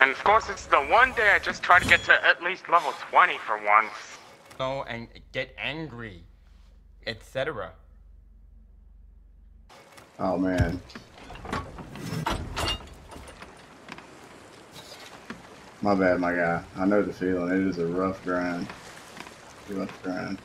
And Of course, it's the one day I just try to get to at least level 20 for once. Go and get angry, etc. Oh man. My bad, my guy. I know the feeling. It is a rough grind. Rough grind.